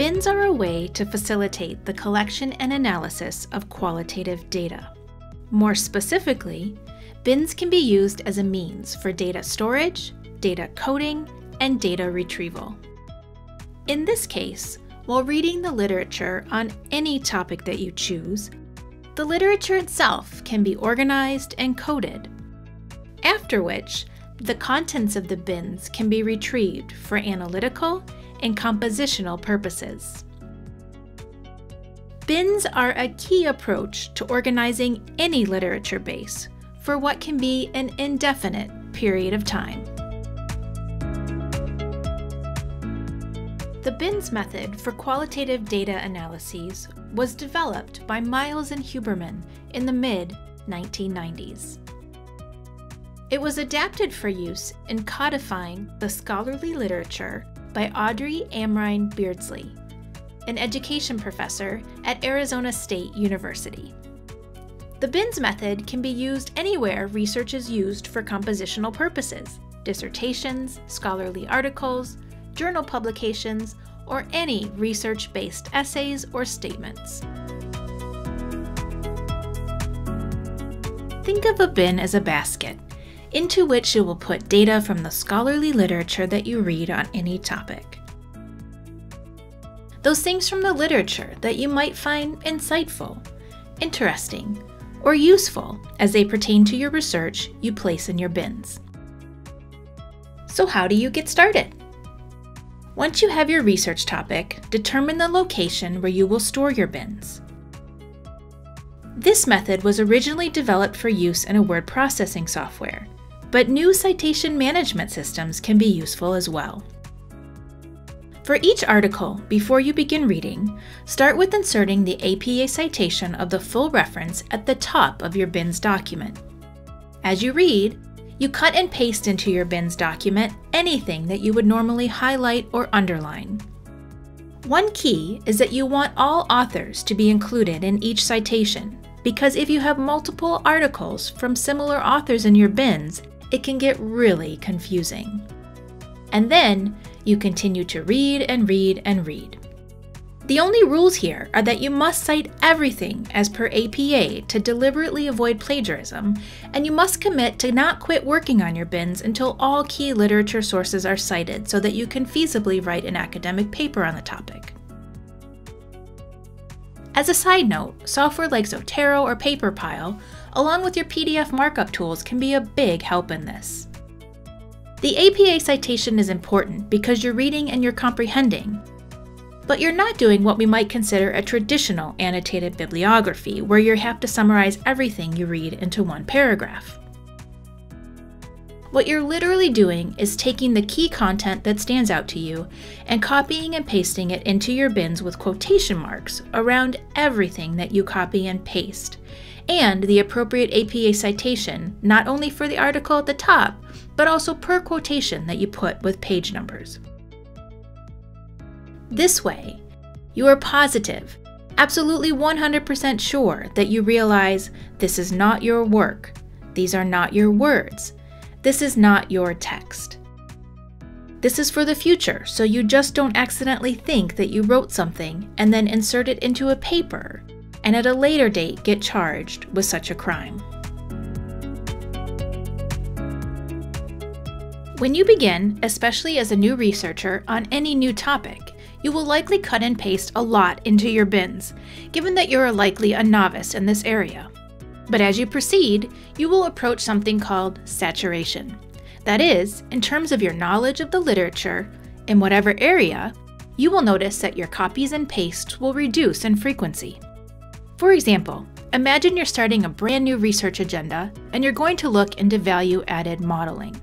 Bins are a way to facilitate the collection and analysis of qualitative data. More specifically, bins can be used as a means for data storage, data coding, and data retrieval. In this case, while reading the literature on any topic that you choose, the literature itself can be organized and coded, after which the contents of the bins can be retrieved for analytical and compositional purposes. Bins are a key approach to organizing any literature base for what can be an indefinite period of time. The BINS method for qualitative data analyses was developed by Miles and Huberman in the mid 1990s. It was adapted for use in codifying the scholarly literature by Audrey Amrein Beardsley, an education professor at Arizona State University. The BINS method can be used anywhere research is used for compositional purposes dissertations, scholarly articles, journal publications, or any research based essays or statements. Think of a bin as a basket into which you will put data from the scholarly literature that you read on any topic. Those things from the literature that you might find insightful, interesting, or useful as they pertain to your research you place in your bins. So, how do you get started? Once you have your research topic, determine the location where you will store your bins. This method was originally developed for use in a word processing software, but new citation management systems can be useful as well. For each article, before you begin reading, start with inserting the APA citation of the full reference at the top of your BINS document. As you read, you cut and paste into your BINS document anything that you would normally highlight or underline. One key is that you want all authors to be included in each citation, because if you have multiple articles from similar authors in your bins, it can get really confusing. And then you continue to read and read and read. The only rules here are that you must cite everything as per APA to deliberately avoid plagiarism, and you must commit to not quit working on your bins until all key literature sources are cited so that you can feasibly write an academic paper on the topic. As a side note, software like Zotero or PaperPile along with your PDF markup tools, can be a big help in this. The APA citation is important because you're reading and you're comprehending, but you're not doing what we might consider a traditional annotated bibliography, where you have to summarize everything you read into one paragraph. What you're literally doing is taking the key content that stands out to you and copying and pasting it into your bins with quotation marks around everything that you copy and paste, and the appropriate APA citation, not only for the article at the top, but also per quotation that you put with page numbers. This way, you are positive, absolutely 100% sure that you realize this is not your work, these are not your words, this is not your text. This is for the future, so you just don't accidentally think that you wrote something and then insert it into a paper and at a later date get charged with such a crime. When you begin, especially as a new researcher on any new topic, you will likely cut and paste a lot into your bins, given that you're likely a novice in this area. But as you proceed, you will approach something called saturation. That is, in terms of your knowledge of the literature, in whatever area, you will notice that your copies and pastes will reduce in frequency. For example, imagine you're starting a brand new research agenda and you're going to look into value added modeling.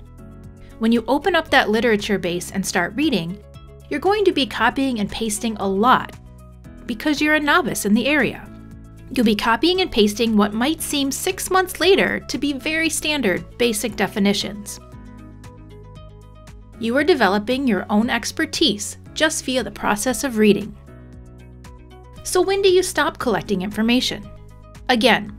When you open up that literature base and start reading, you're going to be copying and pasting a lot because you're a novice in the area. You'll be copying and pasting what might seem six months later to be very standard basic definitions. You are developing your own expertise just via the process of reading. So when do you stop collecting information? Again,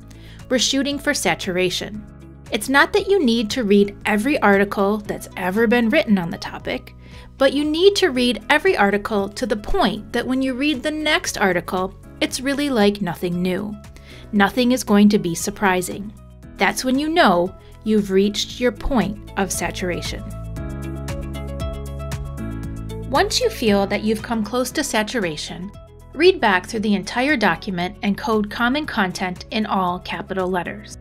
we're shooting for saturation. It's not that you need to read every article that's ever been written on the topic, but you need to read every article to the point that when you read the next article, it's really like nothing new. Nothing is going to be surprising. That's when you know you've reached your point of saturation. Once you feel that you've come close to saturation, read back through the entire document and code common content in all capital letters.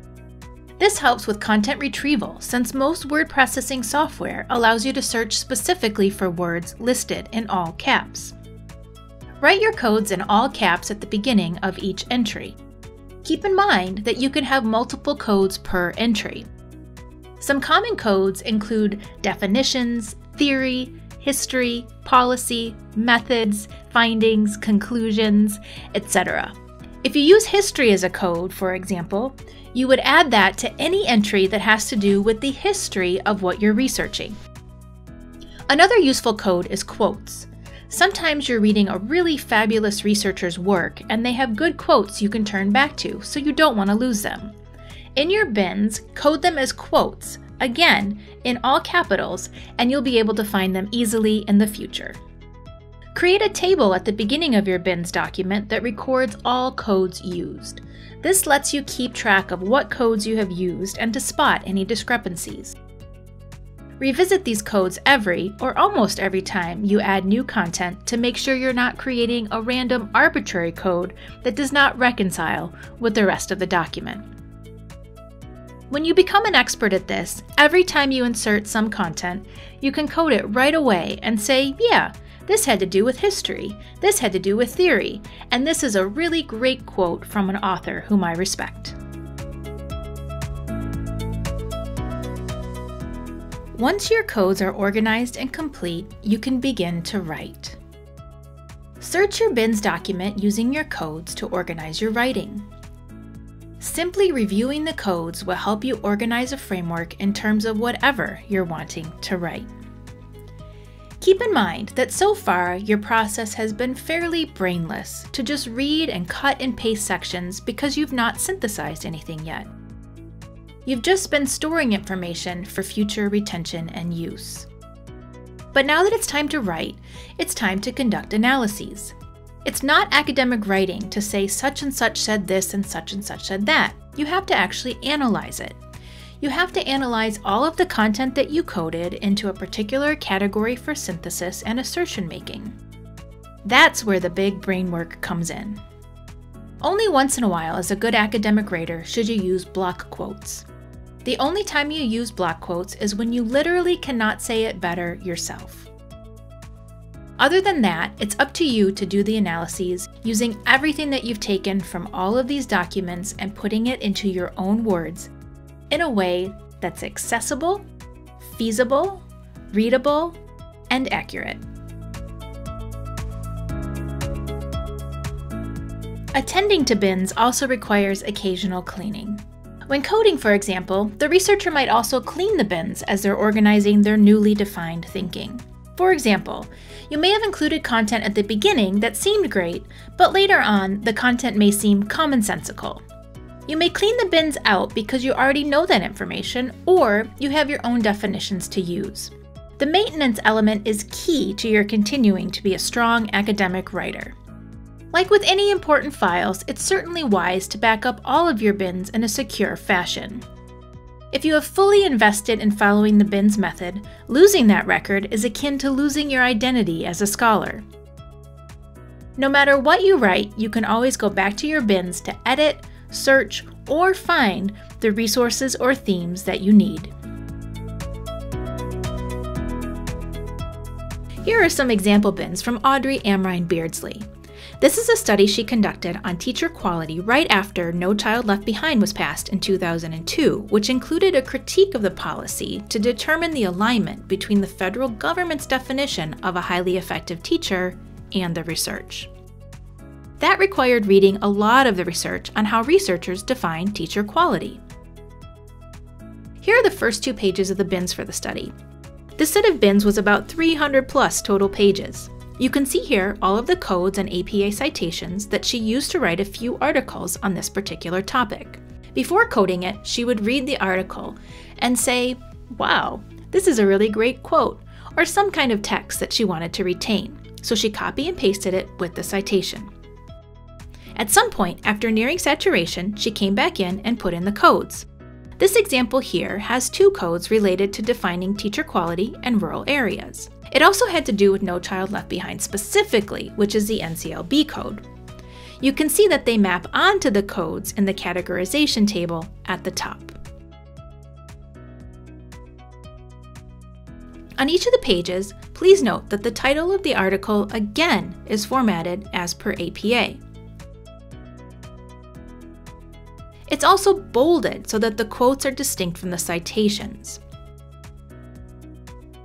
This helps with content retrieval since most word processing software allows you to search specifically for words listed in all caps. Write your codes in all caps at the beginning of each entry. Keep in mind that you can have multiple codes per entry. Some common codes include definitions, theory, history, policy, methods, findings, conclusions, etc. If you use history as a code, for example, you would add that to any entry that has to do with the history of what you're researching. Another useful code is quotes. Sometimes you're reading a really fabulous researcher's work and they have good quotes you can turn back to, so you don't want to lose them. In your bins, code them as quotes, again, in all capitals, and you'll be able to find them easily in the future. Create a table at the beginning of your bins document that records all codes used. This lets you keep track of what codes you have used and to spot any discrepancies. Revisit these codes every, or almost every time you add new content to make sure you're not creating a random arbitrary code that does not reconcile with the rest of the document. When you become an expert at this, every time you insert some content, you can code it right away and say, yeah, this had to do with history, this had to do with theory, and this is a really great quote from an author whom I respect. Once your codes are organized and complete, you can begin to write. Search your BINS document using your codes to organize your writing. Simply reviewing the codes will help you organize a framework in terms of whatever you're wanting to write. Keep in mind that so far your process has been fairly brainless to just read and cut and paste sections because you've not synthesized anything yet. You've just been storing information for future retention and use. But now that it's time to write, it's time to conduct analyses. It's not academic writing to say such and such said this and such and such said that. You have to actually analyze it. You have to analyze all of the content that you coded into a particular category for synthesis and assertion making. That's where the big brain work comes in. Only once in a while, as a good academic writer, should you use block quotes. The only time you use block quotes is when you literally cannot say it better yourself. Other than that, it's up to you to do the analyses using everything that you've taken from all of these documents and putting it into your own words in a way that's accessible, feasible, readable, and accurate. Attending to bins also requires occasional cleaning. When coding, for example, the researcher might also clean the bins as they're organizing their newly defined thinking. For example, you may have included content at the beginning that seemed great, but later on, the content may seem commonsensical. You may clean the bins out because you already know that information, or you have your own definitions to use. The maintenance element is key to your continuing to be a strong academic writer. Like with any important files, it's certainly wise to back up all of your bins in a secure fashion. If you have fully invested in following the BINS method, losing that record is akin to losing your identity as a scholar. No matter what you write, you can always go back to your bins to edit, search, or find the resources or themes that you need. Here are some example bins from Audrey Amrein Beardsley. This is a study she conducted on teacher quality right after No Child Left Behind was passed in 2002, which included a critique of the policy to determine the alignment between the federal government's definition of a highly effective teacher and the research. That required reading a lot of the research on how researchers define teacher quality. Here are the first two pages of the bins for the study. This set of bins was about 300 plus total pages. You can see here all of the codes and APA citations that she used to write a few articles on this particular topic. Before coding it, she would read the article and say, Wow, this is a really great quote, or some kind of text that she wanted to retain. So she copy and pasted it with the citation. At some point, after nearing saturation, she came back in and put in the codes. This example here has two codes related to defining teacher quality and rural areas. It also had to do with No Child Left Behind specifically, which is the NCLB code. You can see that they map onto the codes in the categorization table at the top. On each of the pages, please note that the title of the article again is formatted as per APA. It's also bolded so that the quotes are distinct from the citations.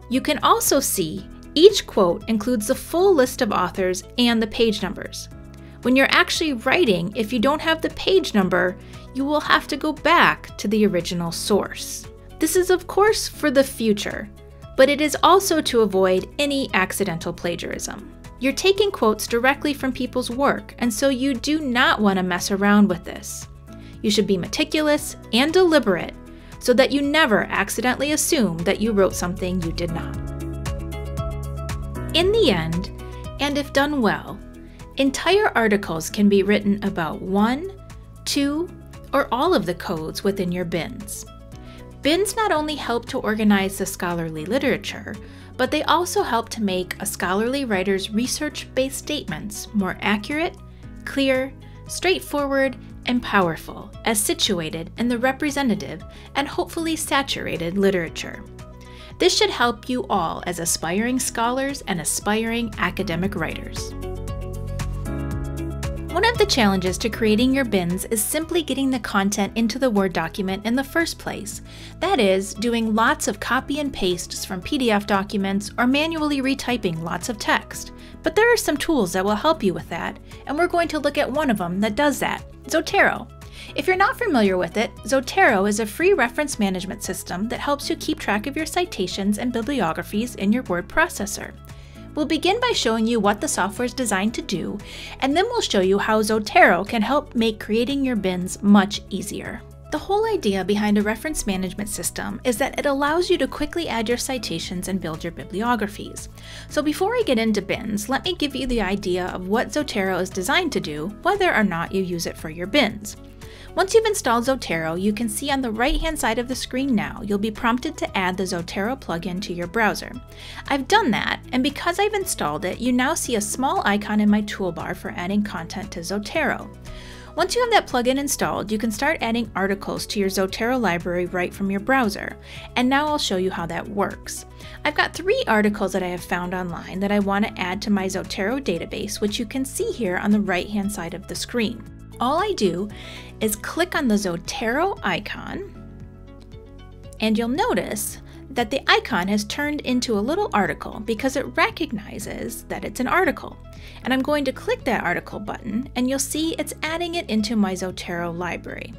You can also see each quote includes the full list of authors and the page numbers. When you're actually writing, if you don't have the page number, you will have to go back to the original source. This is of course for the future, but it is also to avoid any accidental plagiarism. You're taking quotes directly from people's work, and so you do not want to mess around with this. You should be meticulous and deliberate so that you never accidentally assume that you wrote something you did not. In the end, and if done well, entire articles can be written about one, two, or all of the codes within your bins. Bins not only help to organize the scholarly literature, but they also help to make a scholarly writer's research based statements more accurate, clear, straightforward, and powerful as situated in the representative and hopefully saturated literature. This should help you all as aspiring scholars and aspiring academic writers. One of the challenges to creating your bins is simply getting the content into the Word document in the first place. That is, doing lots of copy and pastes from PDF documents or manually retyping lots of text. But there are some tools that will help you with that, and we're going to look at one of them that does that Zotero. If you're not familiar with it, Zotero is a free reference management system that helps you keep track of your citations and bibliographies in your word processor. We'll begin by showing you what the software is designed to do, and then we'll show you how Zotero can help make creating your bins much easier. The whole idea behind a reference management system is that it allows you to quickly add your citations and build your bibliographies. So before I get into bins, let me give you the idea of what Zotero is designed to do, whether or not you use it for your bins. Once you've installed Zotero, you can see on the right hand side of the screen now, you'll be prompted to add the Zotero plugin to your browser. I've done that, and because I've installed it, you now see a small icon in my toolbar for adding content to Zotero. Once you have that plugin installed, you can start adding articles to your Zotero library right from your browser. And now I'll show you how that works. I've got three articles that I have found online that I want to add to my Zotero database, which you can see here on the right hand side of the screen. All I do is click on the Zotero icon, and you'll notice that the icon has turned into a little article because it recognizes that it's an article. And I'm going to click that article button and you'll see it's adding it into my Zotero library.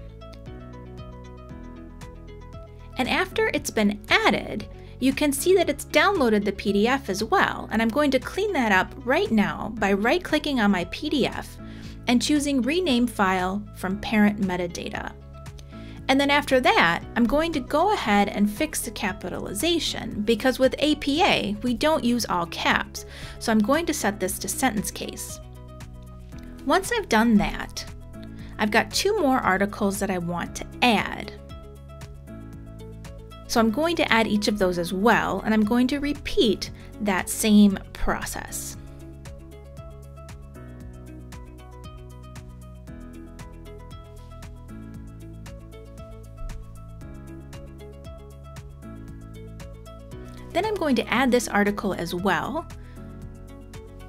And after it's been added, you can see that it's downloaded the PDF as well. And I'm going to clean that up right now by right clicking on my PDF and choosing Rename File from Parent Metadata. And then after that, I'm going to go ahead and fix the capitalization because with APA, we don't use all caps. So I'm going to set this to sentence case. Once I've done that, I've got two more articles that I want to add. So I'm going to add each of those as well, and I'm going to repeat that same process. Then I'm going to add this article as well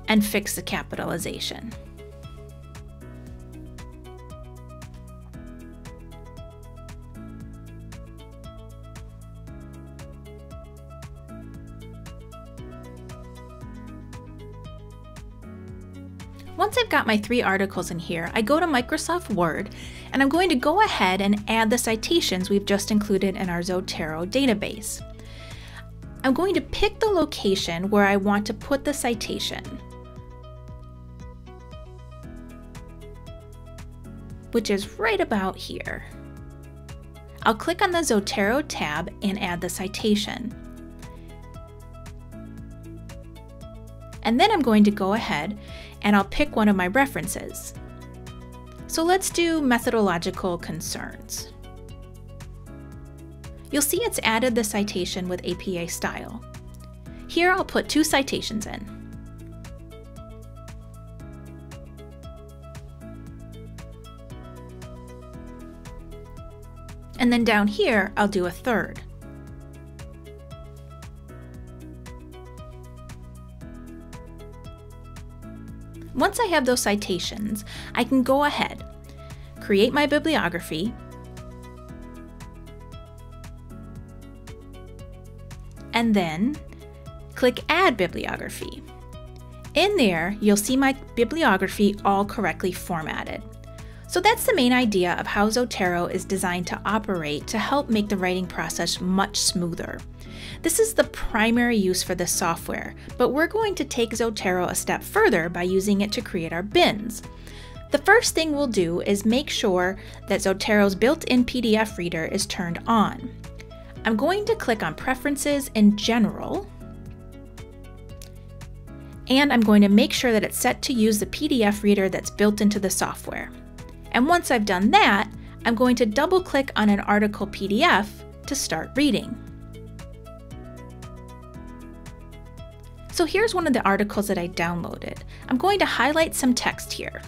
and fix the capitalization. Once I've got my three articles in here, I go to Microsoft Word and I'm going to go ahead and add the citations we've just included in our Zotero database. I'm going to pick the location where I want to put the citation. Which is right about here. I'll click on the Zotero tab and add the citation. And then I'm going to go ahead and I'll pick one of my references. So let's do methodological concerns. You'll see it's added the citation with APA style. Here I'll put two citations in. And then down here, I'll do a third. Once I have those citations, I can go ahead, create my bibliography, and then click Add Bibliography. In there, you'll see my bibliography all correctly formatted. So that's the main idea of how Zotero is designed to operate to help make the writing process much smoother. This is the primary use for this software, but we're going to take Zotero a step further by using it to create our bins. The first thing we'll do is make sure that Zotero's built-in PDF reader is turned on. I'm going to click on Preferences in General, and I'm going to make sure that it's set to use the PDF reader that's built into the software. And once I've done that, I'm going to double click on an article PDF to start reading. So here's one of the articles that I downloaded. I'm going to highlight some text here.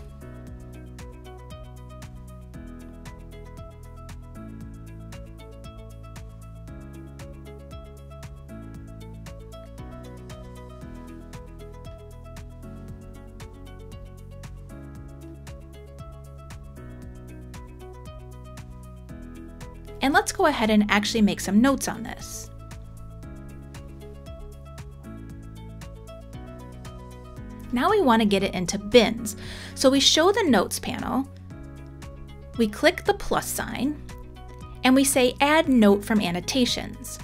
And let's go ahead and actually make some notes on this. Now we want to get it into bins. So we show the notes panel, we click the plus sign, and we say add note from annotations.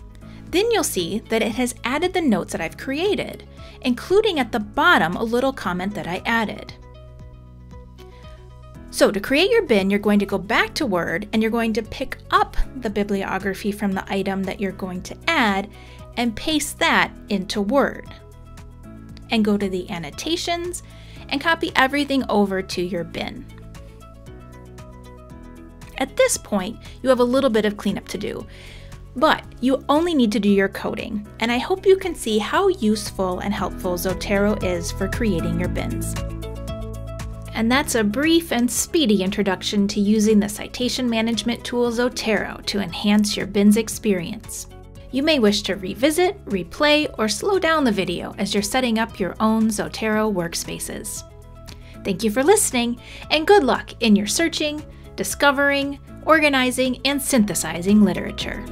Then you'll see that it has added the notes that I've created, including at the bottom a little comment that I added. So to create your bin, you're going to go back to Word and you're going to pick up the bibliography from the item that you're going to add and paste that into Word. And go to the annotations and copy everything over to your bin. At this point, you have a little bit of cleanup to do, but you only need to do your coding, and I hope you can see how useful and helpful Zotero is for creating your bins. And that's a brief and speedy introduction to using the citation management tool Zotero to enhance your BINS experience. You may wish to revisit, replay, or slow down the video as you're setting up your own Zotero workspaces. Thank you for listening, and good luck in your searching, discovering, organizing, and synthesizing literature.